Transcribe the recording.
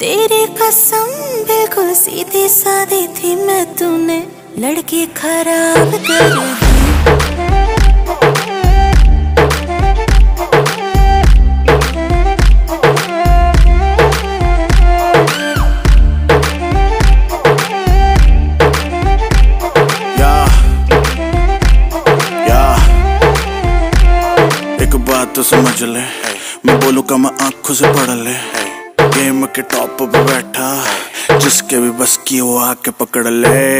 तेरी कसम बिल्कुल सीधी सादी थी मैं तूने लड़की खराब कर दी। तो समझ ले। मैं बोलू का मैं आँखों से पढ़ ले। के टॉप पे बैठा जिसके भी बस की वो आके पकड़ ले।